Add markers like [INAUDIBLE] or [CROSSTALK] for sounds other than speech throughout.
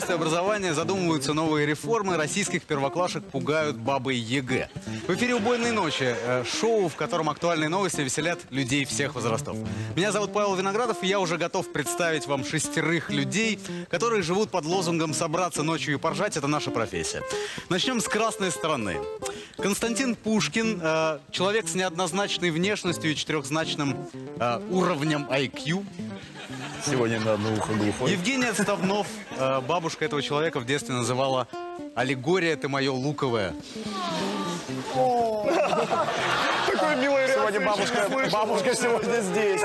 Министерстве образования задумываются новые реформы, российских первоклашек пугают бабой ЕГЭ. В эфире «Убойной ночи» э, шоу, в котором актуальные новости веселят людей всех возрастов. Меня зовут Павел Виноградов, и я уже готов представить вам шестерых людей, которые живут под лозунгом «собраться ночью и поржать» — это наша профессия. Начнем с красной стороны. Константин Пушкин, э, человек с неоднозначной внешностью и четырехзначным э, уровнем IQ. Сегодня на одно ухо глухой. Евгений Отставнов, бабушка этого человека в детстве называла «Аллегория ты мое луковое». Такой милый Сегодня бабушка, бабушка сегодня здесь.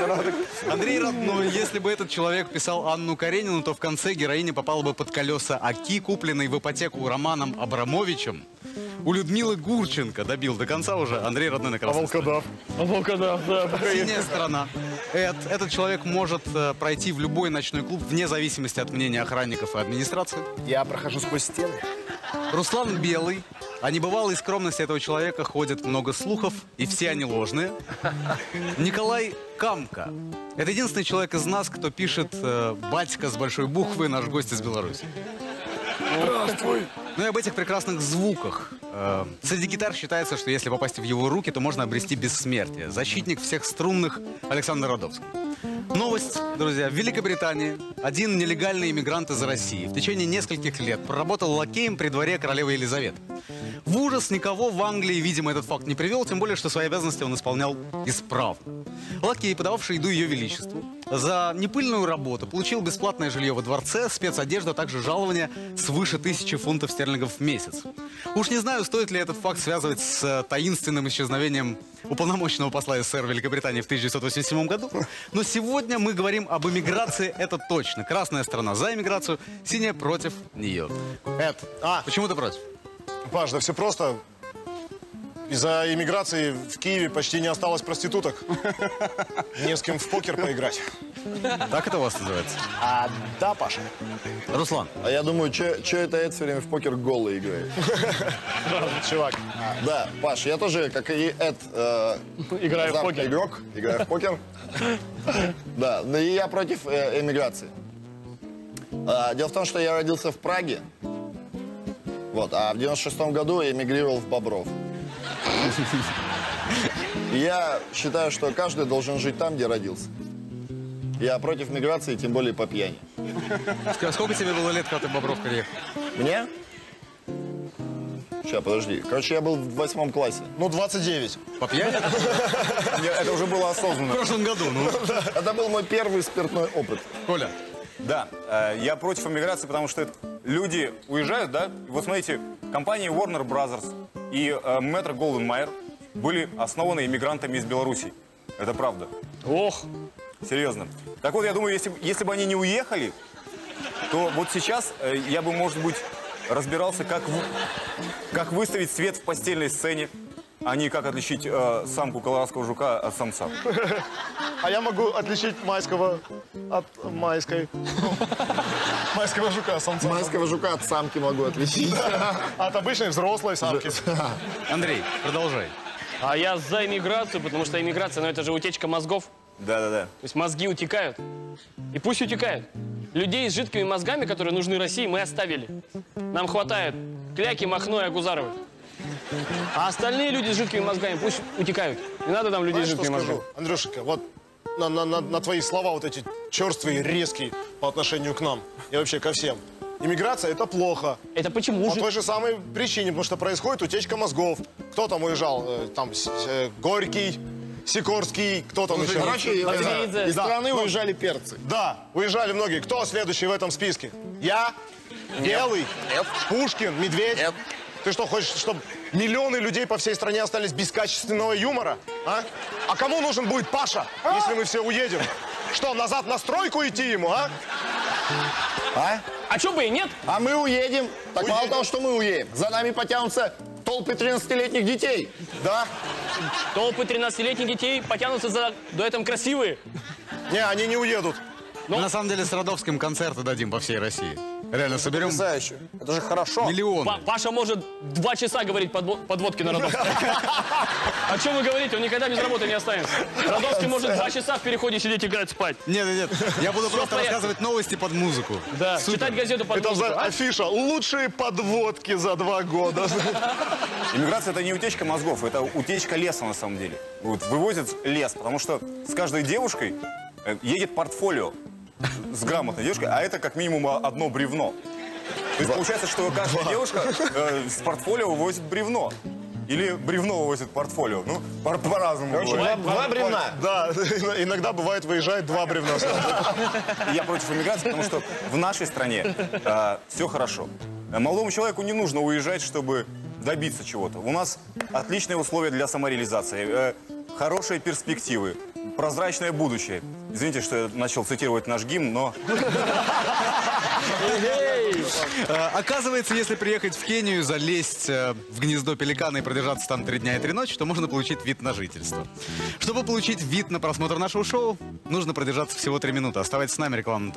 Андрей Родной, если бы этот человек писал Анну Каренину, то в конце героиня попала бы под колеса Аки, купленный в ипотеку Романом Абрамовичем. У Людмилы Гурченко добил до конца уже Андрей Родной на А красной стороне. волкодав? А волкодав, да. Синяя сторона. Эд, этот человек может э, пройти в любой ночной клуб вне зависимости от мнения охранников и администрации. Я прохожу сквозь стены. Руслан Белый. О небывалой скромности этого человека ходит много слухов, и все они ложные. Николай Камка. Это единственный человек из нас, кто пишет э, «Батька» с большой буквы, наш гость из Беларуси. Здравствуй. Ну и об этих прекрасных звуках. Э, Среди гитар считается, что если попасть в его руки, то можно обрести бессмертие. Защитник всех струнных Александр Родовский. Новость, друзья. В Великобритании один нелегальный иммигрант из России в течение нескольких лет проработал лакеем при дворе королевы Елизаветы. В ужас никого в Англии, видимо, этот факт не привел, тем более, что свои обязанности он исполнял исправно. Лакей, подававший еду ее величеству, за непыльную работу получил бесплатное жилье во дворце, спецодежду, а также жалование свыше тысячи фунтов стерлингов в месяц. Уж не знаю, стоит ли этот факт связывать с э, таинственным исчезновением уполномоченного посла СССР Великобритании в 1987 году, но сегодня мы говорим об эмиграции, это точно. Красная сторона за эмиграцию, синяя против нее. Эд, А. почему ты против? Паш, да все просто. Из-за иммиграции в Киеве почти не осталось проституток. Не с кем в покер поиграть. Так это у вас называется? А, да, Паша. Руслан, А я думаю, что это Эд все время в покер голый играет? Чувак, Да, Паш, я тоже, как и Эд, э, Играю в покер. игрок, играю в покер. Да, но и я против э, эмиграции. А, Дело в том, что я родился в Праге, вот, а в 96 году эмигрировал в Бобров. [LAUGHS] Я считаю, что каждый должен жить там, где родился. Я против миграции, тем более по пьяни. ска- сколько тебе было лет, когда ты в Бобров приехал? Мне? Сейчас, подожди. Короче, я был в восьмом классе. ну 29. По пьяни? [LAUGHS] Это уже было В осознанно. прошлом году, ну. [LAUGHS] Это был мой первый спиртной опыт. Коля, Да, э, я против эмиграции, потому что люди уезжают, да? Вот смотрите, компании Warner Brothers и Metro Golden Mayer были основаны иммигрантами из Беларуси. Это правда. Ох, Серьезно. Так вот, я думаю, если, если бы они не уехали, то вот сейчас э, я бы, может быть, разбирался, как, в- как выставить свет в постельной сцене, а не как отличить э, самку колорадского жука от самца. А я могу отличить майского от майской. Майского жука, самца. Майского жука от самки могу отличить. [LAUGHS] От обычной взрослой самки. [LAUGHS] Андрей, продолжай. а я за иммиграцию, потому что иммиграция, ну это же утечка мозгов. Да-да-да. То есть мозги утекают. И пусть утекают. Людей с жидкими мозгами, которые нужны России, мы оставили. Нам хватает Кляки, Махно и Агузаровой. А остальные люди с жидкими мозгами пусть утекают. Не надо нам людей с Знаешь, что жидкими мозгами. Андрюшенька, вот на, на- на- на твои слова вот эти черствые, резкие по отношению к нам и вообще ко всем. Иммиграция – это плохо. Это почему По же? той же самой причине, потому что происходит утечка мозгов. Кто там уезжал? Э, Там С- э, Горький, Сикорский, кто там еще? Короче, из страны Да. уезжали перцы. Да, уезжали многие. Кто следующий в этом списке? Я? Белый? Пушкин? Медведь? Нет. Ты что, хочешь, чтобы миллионы людей по всей стране остались без качественного юмора? А? А кому нужен будет Паша, если мы все уедем? Что, назад на стройку идти ему, а? А? А чё бы и нет? А мы уедем. Так мало того, что мы уедем. За нами потянутся толпы 13-летних детей. Да? Толпы 13-летних детей потянутся за дуэтом красивые. Не, они не уедут. Мы на самом деле с Родовским концерты дадим по всей России. Реально, соберем Потрясающе. Это же хорошо. миллионы. Па- Паша может два часа говорить подво- подводки на Родовском. [LAUGHS] О чем вы говорите? Он никогда без работы не останется. Родовский может два часа в переходе сидеть, играть, спать. Нет, нет, нет. Я буду просто рассказывать новости под музыку. Да, читать газету под Это музыку. за А? афиша. Лучшие подводки за два года. Иммиграция это не утечка мозгов, это утечка леса на самом деле. Вот, вывозят лес, потому что с каждой девушкой э, едет портфолио с грамотной девушкой, а это как минимум одно бревно. То есть получается, что каждая девушка э, с портфолио вывозит бревно. Или бревно вывозит портфолио. Ну, по- по-разному. Короче, бывает. два, два бревна. Да, [LAUGHS] иногда бывает выезжает два бревна. [LAUGHS] Я против иммиграции, потому что в нашей стране все хорошо. Э, Молодому человеку не нужно уезжать, чтобы добиться чего-то. У нас отличные условия для самореализации, э, хорошие перспективы, прозрачное будущее. Извините, что я начал цитировать наш гимн, но Оказывается, если приехать в Кению, залезть э, в гнездо пеликана и продержаться там три дня и три ночи, то можно получить вид на жительство. Чтобы получить вид на просмотр нашего шоу, нужно продержаться всего три минуты. Оставайтесь с нами, реклама на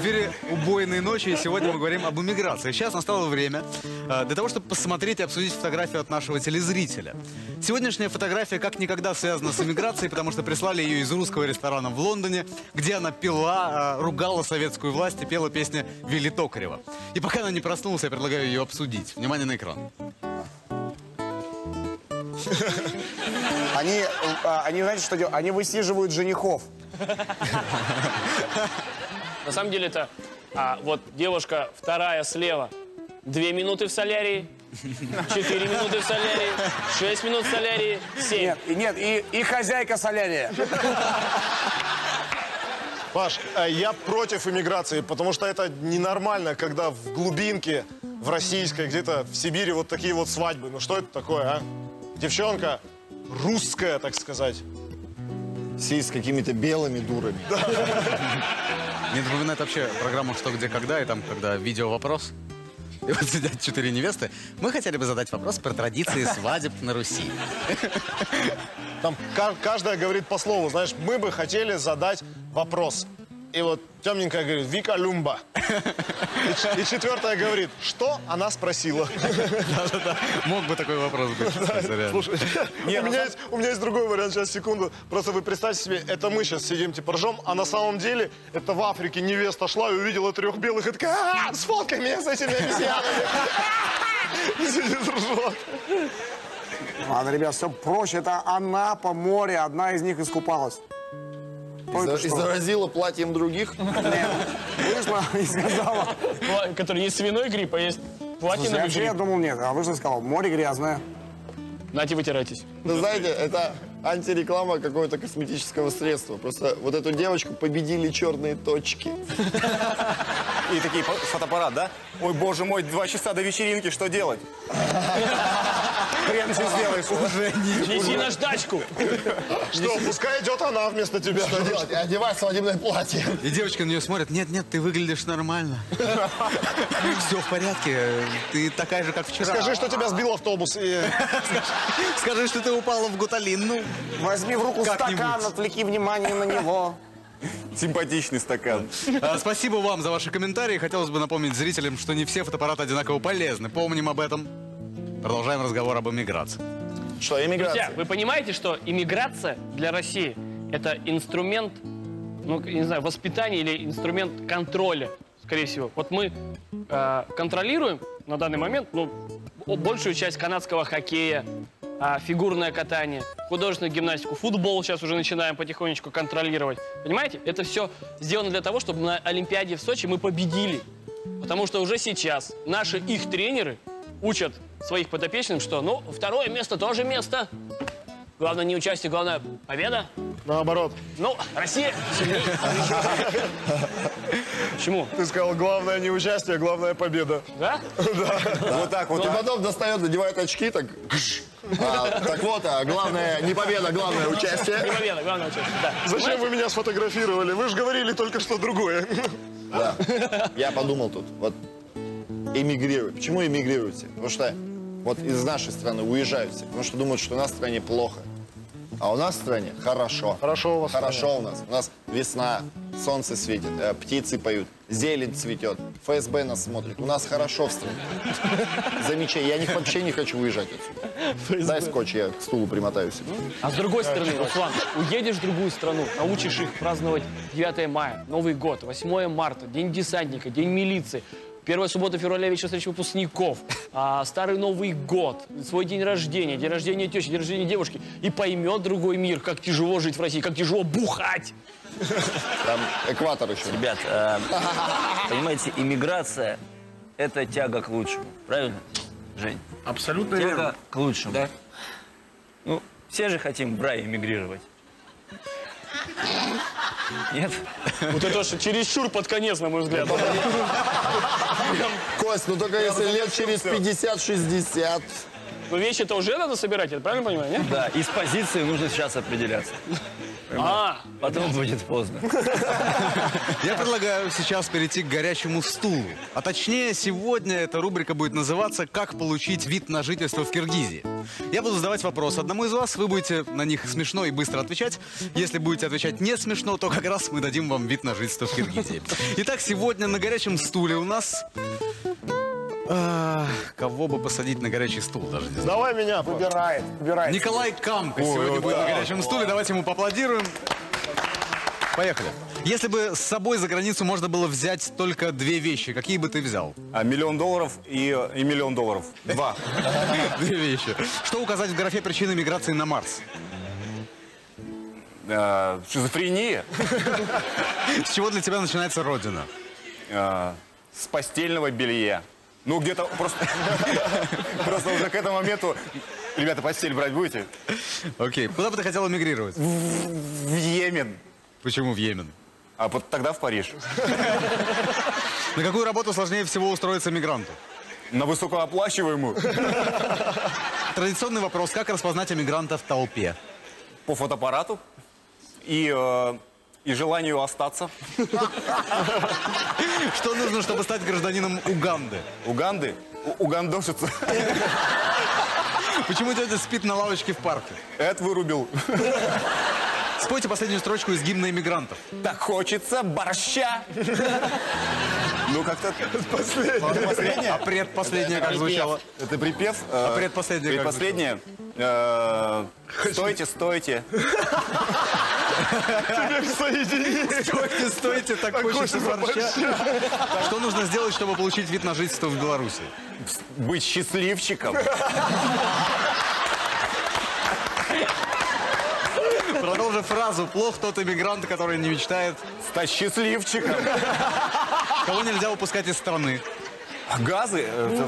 В эфире «Убойные ночи», и сегодня мы говорим об иммиграции. Сейчас настало время э, для того, чтобы посмотреть и обсудить фотографию от нашего телезрителя. Сегодняшняя фотография как никогда связана с иммиграцией, потому что прислали ее из русского ресторана в Лондоне, где она пила, э, ругала советскую власть и пела песни Вилли Токарева. И пока она не проснулась, я предлагаю ее обсудить. Внимание на экран. Они, а, они, знаете, что делают? Они высиживают женихов. [LAUGHS] На самом деле это а, вот девушка вторая слева. Две минуты в солярии, четыре минуты в солярии, шесть минут в солярии, семь. Нет, и, нет, и, и хозяйка солярия. Паш, э, я против иммиграции, потому что это ненормально, когда в глубинке, в российской, где-то в Сибири вот такие вот свадьбы. Ну что это такое, а? Девчонка русская, так сказать. Сидеть с какими-то белыми дурами. [LAUGHS] Мне напоминает вообще программу «Что, где, когда», и там, когда видео-вопрос. И вот сидят четыре невесты. Мы хотели бы задать вопрос про традиции свадеб на Руси. Там ка- каждая говорит по слову, знаешь, мы бы хотели задать вопрос. И вот темненькая говорит, Вика Люмба. И, четвертая говорит, что она спросила. Да-да-да. Мог бы такой вопрос быть. Слушай, у, меня есть, другой вариант, сейчас, секунду. Просто вы представьте себе, это мы сейчас сидим, типа, ржем, а на самом деле это в Африке невеста шла и увидела трех белых и такая, «А, сфоткай меня с этими обезьянами. И сидит, ржет. Ладно, ребят, все проще. Это Анапа, море. Одна из них искупалась. И заразила платьем других. Нет. Вышла и сказала. Который есть свиной грипп, а есть платиновый вообще я грипп. думал, нет. А вышла и сказала, море грязное. Нате, вытирайтесь. Вы знаете, это антиреклама какого-то косметического средства. Просто вот эту девочку победили черные точки. и такие фо- фотоаппарат, да? Ой, боже мой, два часа до вечеринки, что делать? Хрен ты сделаешь. Уже Неси наждачку. Что, пускай идет она вместо тебя. Что делать? Одевай свадебное платье. И девочка на нее смотрит. Нет, нет, ты выглядишь нормально. [LAUGHS] Все в порядке. Ты такая же, как вчера. Скажи, что тебя сбил автобус. [LAUGHS] Скажи, что ты упала в гуталин. Ну, Возьми в руку стакан, отвлеки внимание на него. Симпатичный стакан. а, спасибо вам за ваши комментарии. Хотелось бы напомнить зрителям, что не все фотоаппараты одинаково полезны. Помним об этом. Продолжаем разговор об иммиграции. Что, Друзья, иммиграция? вы понимаете, что иммиграция для России это инструмент, ну, не знаю, воспитания или инструмент контроля, скорее всего. Вот мы э, контролируем на данный момент, ну, большую часть канадского хоккея, фигурное катание, художественную гимнастику, футбол сейчас уже начинаем потихонечку контролировать. Понимаете? Это все сделано для того, чтобы на Олимпиаде в Сочи мы победили. Потому что уже сейчас наши их тренеры учат своих подопечных, что, ну, второе место тоже место. Главное не участие, главное победа. Наоборот. Ну, Россия сильнее. Почему? Ты сказал, главное не участие, главное победа. [LAUGHS] Да? Вот так вот. И потом достает, надевает очки, так... А, так вот, а главное, не победа, главное Не участие. победа, главное участие. Да. Зачем вы меня сфотографировали? Вы же говорили только что другое. Да. Я подумал тут, вот эмигрируют. Почему эмигрируете? Потому что вот из нашей страны уезжают все, потому что думают, что у нас в стране плохо. А у нас в стране хорошо. Хорошо у вас Хорошо у нас. У нас весна, солнце светит, э, птицы поют, зелень цветет, ФСБ нас смотрит. У нас хорошо в стране. [LAUGHS] Замечай, я не- вообще не хочу уезжать отсюда. Дай скотч, я к стулу примотаю себе. А с другой стороны, Руслан, уедешь в другую страну, научишь их праздновать 9 мая, Новый год, 8 марта, День десантника, День милиции, Первая суббота февраля вечер встречи выпускников, а, Старый Новый год, свой день рождения, день рождения тещи, день рождения девушки. И поймет другой мир, как тяжело жить в России, как тяжело бухать. Там экватор еще. Ребят, э, понимаете, иммиграция – это тяга к лучшему. Правильно, Жень? Абсолютно Тяга к лучшему. Да. Ну, все же хотим в рай эмигрировать. Нет? Вот это же чересчур под конец, на мой взгляд. Кость, ну только если лет через 50-60. Но вещи-то уже надо собирать, я правильно понимаю, нет? Да, из позиции нужно сейчас определяться. А, Потом будет поздно. Я предлагаю сейчас перейти к горячему стулу. А точнее, сегодня эта рубрика будет называться «Как получить вид на жительство в Киргизии». Я буду задавать вопрос одному из вас, вы будете на них смешно и быстро отвечать. Если будете отвечать не смешно, то как раз мы дадим вам вид на жительство в Киргизии. Итак, сегодня на горячем стуле у нас... а, кого бы посадить на горячий стул, даже не знаю. Давай меня, Паш. Выбирает, выбирает. Николай Камка сегодня будет на горячем стуле. Давайте ему поаплодируем. Поехали. Если бы с собой за границу можно было взять только две вещи, какие бы ты взял? А, миллион долларов и, и миллион долларов. Два. [LAUGHS] Две вещи. Что указать в графе причины миграции на Марс? А, шизофрения. [LAUGHS] С чего для тебя начинается родина? А, с постельного белья. Ну, где-то просто... [LAUGHS] Просто уже к этому моменту... Ребята, постель брать будете? Окей. Куда бы ты хотел эмигрировать? В Йемен. Почему в Йемен? А вот тогда в Париж. [LAUGHS] На какую работу сложнее всего устроиться мигранту? На высокооплачиваемую. [LAUGHS] Традиционный вопрос. Как распознать эмигранта в толпе? По фотоаппарату. И, э, и желанию остаться. [LAUGHS] Что нужно, чтобы стать гражданином Уганды? Уганды. У- Угандошица. Почему дядя спит на лавочке в парке? Это вырубил. Спойте последнюю строчку из гимна эмигрантов. Так хочется борща. Ну, как-то... Последняя. А предпоследняя как звучало? Это припев. А предпоследняя как Предпоследняя. Э, Стойте, стойте. Стойте, стойте, так хочется борща. Что нужно сделать, чтобы получить вид на жительство в Беларуси? Быть счастливчиком. Продолжив фразу, плох тот иммигрант, который не мечтает, Стать счастливчиком. кого нельзя выпускать из страны. Газы. в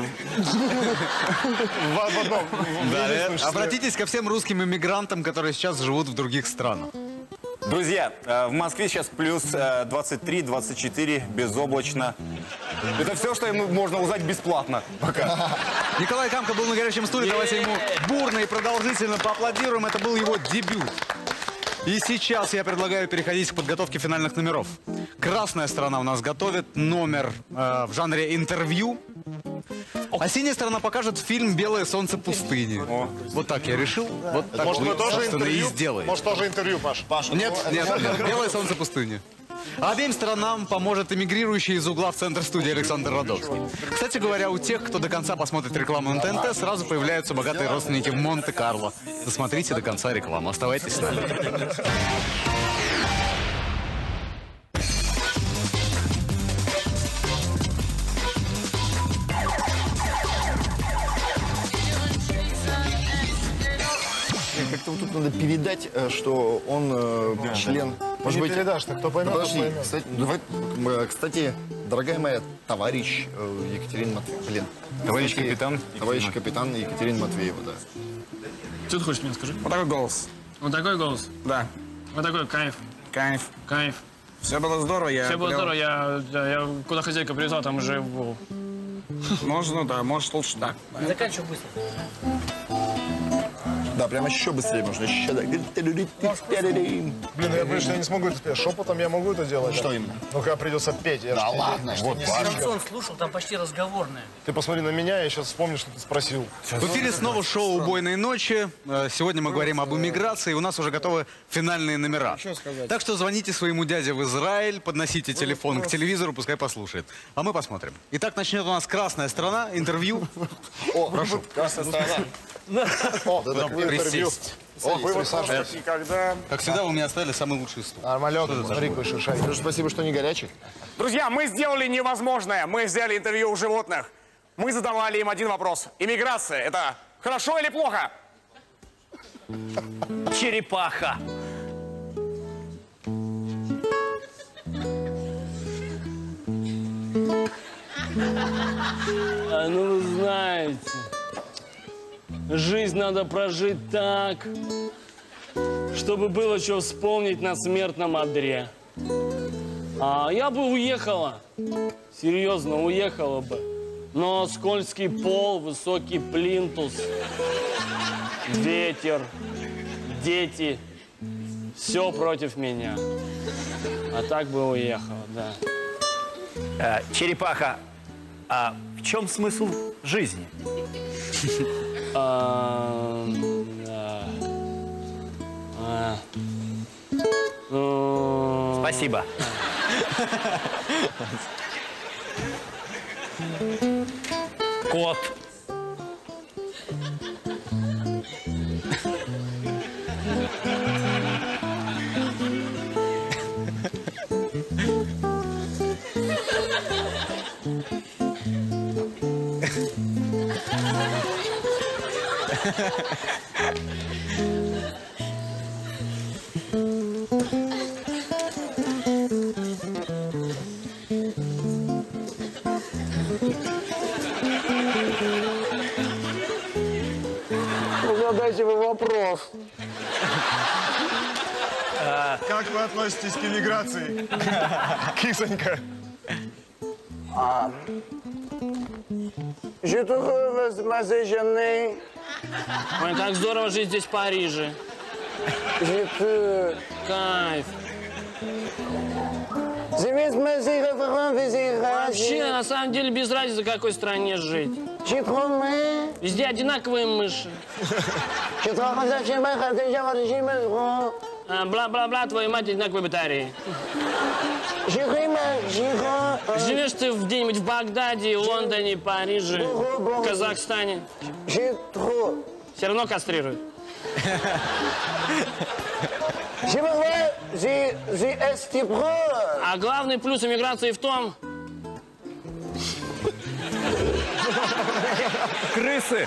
одном. в единственном числе. Обратитесь ко всем русским иммигрантам, которые сейчас живут в других странах. Друзья, э, в Москве сейчас плюс 23-24, безоблачно. Это все, что ему можно узнать бесплатно пока. [LAUGHS] Николай Камка был на горячем стуле. Давайте ему бурно и продолжительно поаплодируем. Это был его дебют. И сейчас я предлагаю переходить к подготовке финальных номеров. Красная сторона у нас готовит номер э, в жанре интервью. А синяя сторона покажет фильм «Белое солнце пустыни». Вот так я решил. Вот так Может, вы, мы тоже интервью? и сделаете. Может, тоже интервью, Паш? Паша, Нет, нет, нет. Белое солнце пустыни. А обеим сторонам поможет эмигрирующий из угла в центр студии Александр Родовский. Кстати говоря, у тех, кто до конца посмотрит рекламу на ТНТ, сразу появляются богатые родственники в Монте-Карло. Досмотрите до конца рекламу. Оставайтесь с нами. Вот тут надо передать, э, что он э, член... Может быть, передашь, кто поймет, тот Подожди, поймет. кстати, давай, э, кстати, дорогая моя товарищ э, Екатерина Матвеева, блин. Товарищ Кстати, капитан Товарищ Екатерина. капитан Екатерина Матвеева, да. Что ты хочешь мне скажи? Вот такой голос. Вот такой голос. Да, Вот такой кайф, кайф. кайф. Все было здорово. Я Все было гулял. здорово, я, я, я куда хозяйка привезла, там уже был. Можно, да, может лучше так. Заканчивай быстро. Да, прям еще быстрее нужно. Еще так. Блин, ну я боюсь, что я не смогу это спеть. Шепотом я могу это делать. Что именно? Ну, когда придется петь. Я Да ладно, вот. Шансон слушал, там почти разговорное. Ты посмотри на меня, я сейчас вспомню, что ты спросил. В эфире снова шоу «Убойные ночи». Э, Сегодня мы говорим об иммиграции. У нас уже готовы финальные номера. Так что звоните своему дяде в Израиль, подносите телефон к телевизору, пускай послушает. А мы посмотрим. Итак, начнет у нас «Красная страна». Интервью. О, прошу. Красная сторона. О, Присесть. О, вы вот просто никогда... Как всегда, вы мне оставили самый лучший стул. Нормалек, смотри, какой шишай. Слушай, спасибо, что не горячий. Друзья, мы сделали невозможное. Мы взяли интервью у животных. Мы задавали им один вопрос. Иммиграция – это хорошо или плохо? Черепаха. А ну вы знаете, жизнь надо прожить так, чтобы было что вспомнить на смертном одре. А я бы уехала, серьезно, уехала бы. Но скользкий пол, высокий плинтус, ветер, дети, все против меня. А так бы уехала, да. Э, черепаха. А в чем смысл жизни? [LAUGHS] А, да. А. Спасибо. Кот. Задайте вы вопрос. Как вы относитесь к иммиграции? [LAUGHS] Кисонька. Je trouve ma gêné. Ой, как здорово жить здесь в Париже. Peux. Кайф. Вообще, на самом деле, без разницы, в какой стране жить. Везде одинаковые мыши. Бла-бла-бла, твою мать, одинаковые батареи. Живешь ты в- где-нибудь в Багдаде, Лондоне, Париже, Казахстане. Все равно кастрируют. А главный плюс иммиграции в том, Крысы.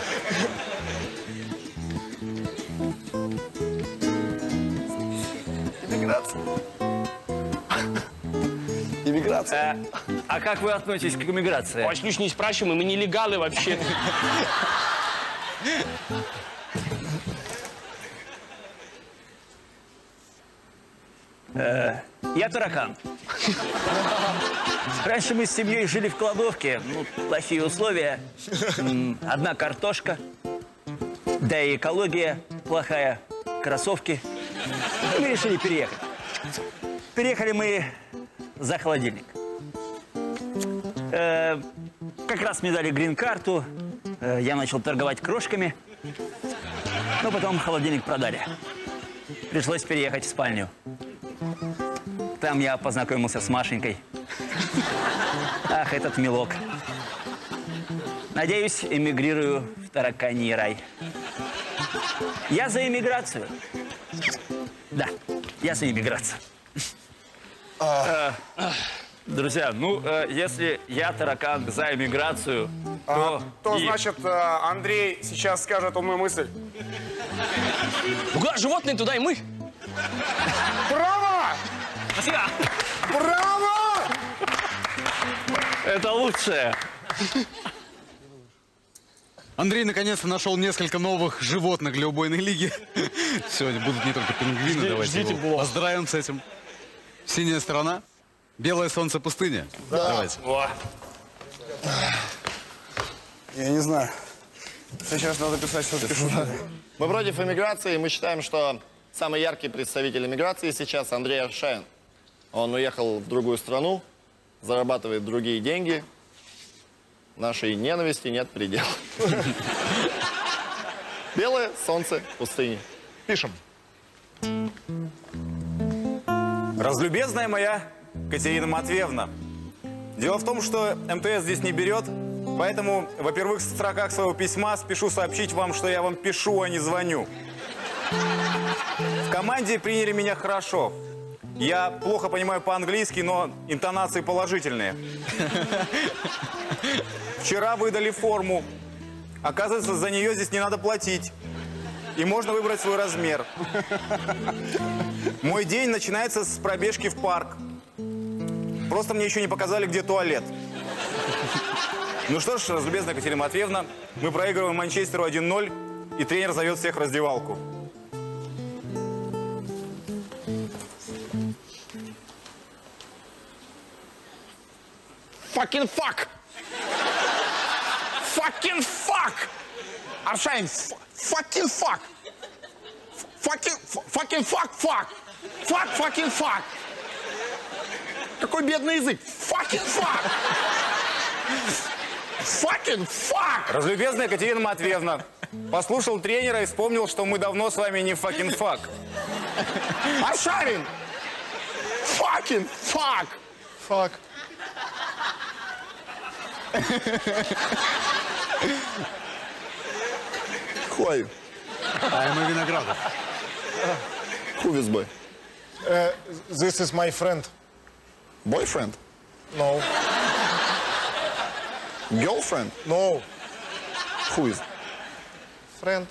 Иммиграция. [LAUGHS] Э, а как вы относитесь к иммиграции? Ой, не спрашиваем, мы нелегалы вообще. Я таракан. Раньше мы с семьей жили в кладовке. Ну, плохие условия. Одна картошка. Да и экология плохая. Кроссовки. Мы решили переехать. Переехали мы за холодильник. Э, как раз мне дали грин-карту. Э, я начал торговать крошками. Но потом холодильник продали. Пришлось переехать в спальню. Там я познакомился с Машенькой. Ах, этот милок. Надеюсь, эмигрирую в тараканий рай. Я за иммиграцию. Да, я за иммиграцию. Э, Друзья, ну, э, если я таракан за иммиграцию, то... То, и- значит, э, Андрей сейчас скажет умную мысль. Ну куда животные, туда и мы. Браво! Спасибо. Браво! Это лучшее. Андрей наконец-то нашел несколько новых животных для убойной лиги. [LAUGHS] Сегодня будут не только пингвины. Жди- Давайте ждите его поздравим с этим. Синяя сторона. Белое солнце пустыни. Давайте. Я не знаю. Сейчас надо писать, что пишу. Мы против иммиграции, и мы считаем, что самый яркий представитель иммиграции сейчас Андрей Аршавин. Он уехал в другую страну, зарабатывает другие деньги. Нашей ненависти нет предела. Белое солнце пустыни. Пишем. Разлюбезная моя Катерина Матвеевна, дело в том, что МТС здесь не берет, поэтому во первых строках своего письма спешу сообщить вам, что я вам пишу, а не звоню. В команде приняли меня хорошо. Я плохо понимаю по-английски, но интонации положительные. Вчера выдали форму. Оказывается, за нее здесь не надо платить. И можно выбрать свой размер. Мой день начинается с пробежки в парк. Просто мне еще не показали, где туалет. Ну что ж, разлюбезная Катерина Матвеевна, мы проигрываем Манчестеру 1-0, и тренер зовет всех в раздевалку. Fucking fuck! Fucking fuck! Аршайн, ф- fucking fuck! Fucking, fucking fuck, fuck! Fuck, fucking fuck! Какой бедный язык! Fucking fuck! Fucking fuck! Разлюбезная Катерина Матвеевна, послушал тренера и вспомнил, что мы давно с вами не факин фак. Аршавин! Fucking fuck! Фак. Хуй, Аймы Виноградов. хувизбой. Э, This is my friend. Boyfriend? No. Girlfriend? No. Who is? Friend.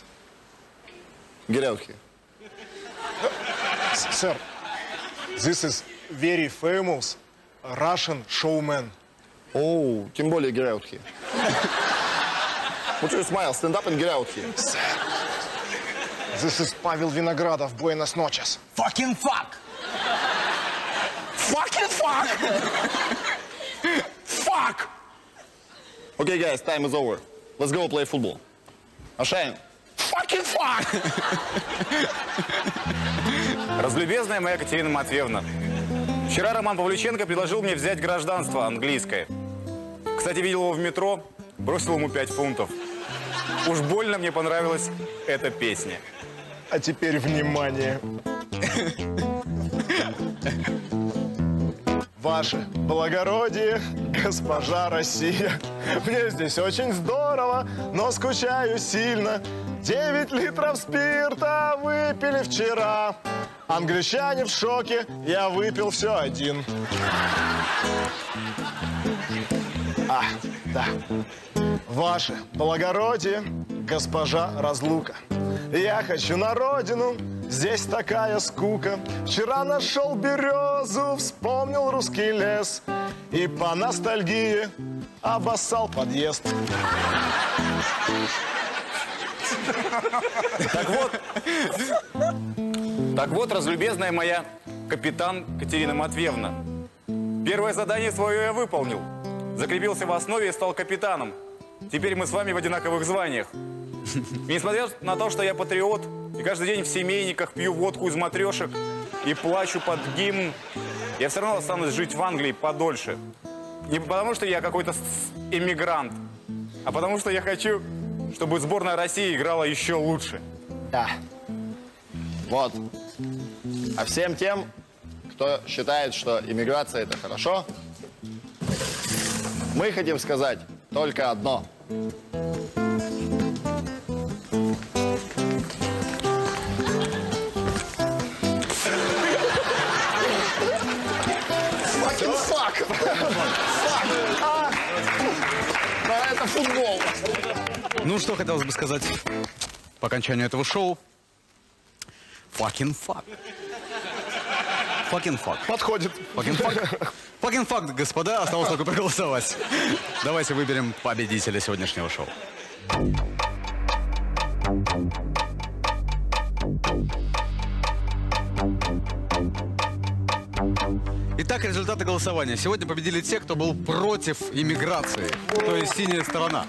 Get out here. S- Sir, this is very famous Russian showman. Оу, тем более get out here. What you smile? Stand up and get out here. This is Павел Виноградов, Буэнос ночес. Fucking fuck! Fucking fuck! fuck! Okay, guys, time is over. Let's go play football. Ашайн, Fucking fuck! Разлюбезная моя Катерина Матвеевна, вчера Роман Павлюченко предложил мне взять гражданство английское. Кстати, видел его в метро, бросил ему 5 фунтов. Уж больно мне понравилась эта песня. А теперь внимание. Ваше благородие, госпожа Россия. Мне здесь очень здорово, но скучаю сильно. Девять литров спирта выпили вчера. Англичане в шоке, я выпил все один. А, да. Ваше благородие, госпожа Разлука. Я хочу на родину, здесь такая скука. Вчера нашел березу, вспомнил русский лес. И по ностальгии обоссал подъезд. Так вот, так вот, разлюбезная моя капитан Катерина Матвеевна. Первое задание свое я выполнил. Закрепился в основе и стал капитаном. Теперь мы с вами в одинаковых званиях. И [LAUGHS] несмотря на то, что я патриот, и каждый день в семейниках пью водку из матрешек и плачу под гимн, я все равно останусь жить в Англии подольше. Не потому, что я какой-то эмигрант, а потому, что я хочу, чтобы сборная России играла еще лучше. Да. Вот. А всем тем, кто считает, что иммиграция это хорошо, мы хотим сказать только одно. Fucking fuck! Да, это футбол. Ну, что хотелось бы сказать по окончанию этого шоу. Fucking fuck. Fucking fuck. Подходит. Fucking fuck. Fucking fuck, господа, осталось только проголосовать. Давайте выберем победителя сегодняшнего шоу. Итак, результаты голосования. Сегодня победили те, кто был против иммиграции, то есть синяя сторона.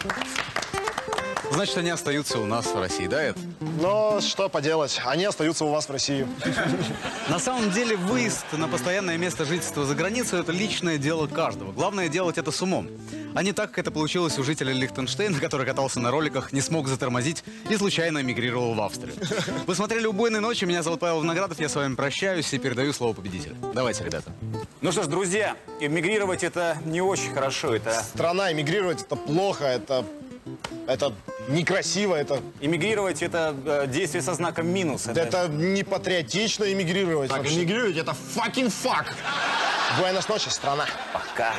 Значит, они остаются у нас в России, да, Эд? Но что поделать, они остаются у вас в России. [LAUGHS] На самом деле выезд на постоянное место жительства за границу – это личное дело каждого. Главное делать это с умом. А не так, как это получилось у жителя Лихтенштейна, который катался на роликах, не смог затормозить и случайно эмигрировал в Австрию. [LAUGHS] Вы смотрели «Убойные ночи», меня зовут Павел Виноградов, я с вами прощаюсь и передаю слово победителю. Давайте, ребята. Ну что ж, друзья, эмигрировать это не очень хорошо. Это Страна, эмигрировать это плохо, это, это некрасиво, это, эмигрировать это э, действие со знаком минус. Это- это не патриотично эмигрировать. Так, вообще. эмигрировать это fucking fuck. Буэнос ночи, страна. Пока.